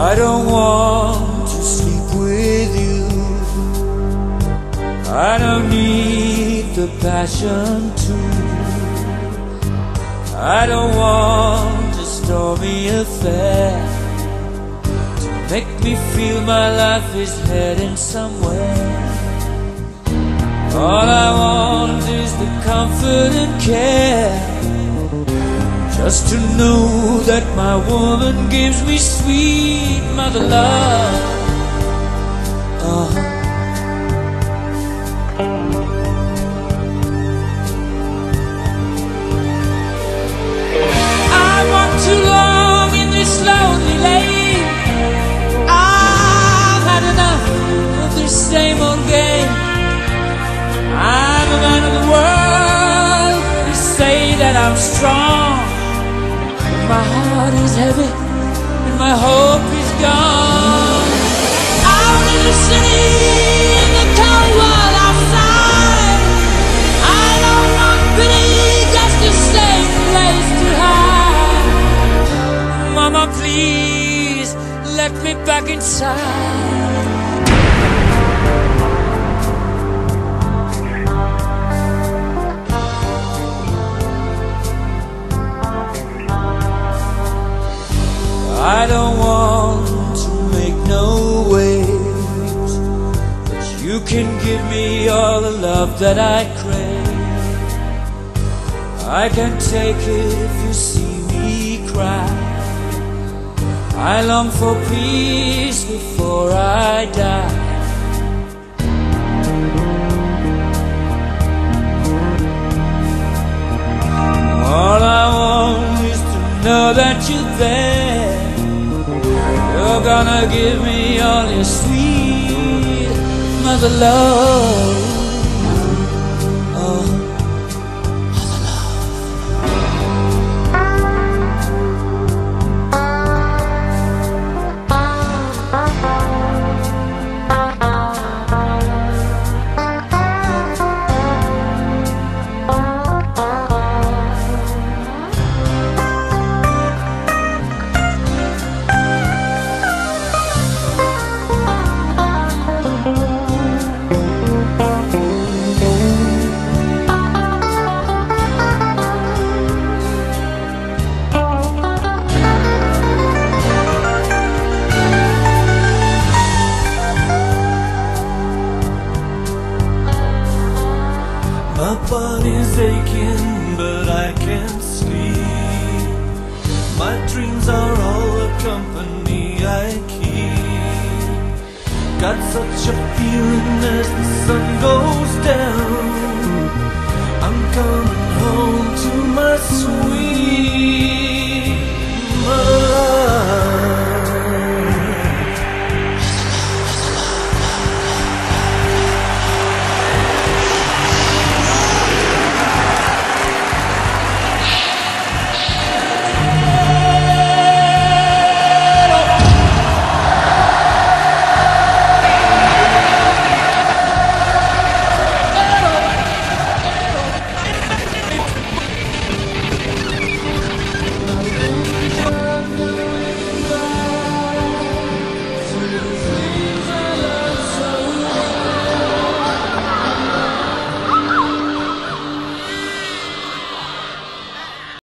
I don't want too sleep with you. I don't need the passion to. I don't want a stormy affair to make me feel my life is heading somewhere. All I want is the comfort and care. Just to know that my woman gives me sweet mother love. Uh. I walk too long in this lonely lane. I've had enough of this same old game. I'm a man of the world. They say that I'm strong. My heart is heavy and my hope is gone. Out in the city, in the cold world outside. I don't want pity, just a safe place to hide. Mama, please let me back inside. Don't want to make no waves, but you can give me all the love that I crave. I can take it if you see me cry. I long for peace before I die. All I want is to know that. You're gonna give me all your sweet mother love. Got such a feeling as the sun goes down. I'm coming home to my sweet.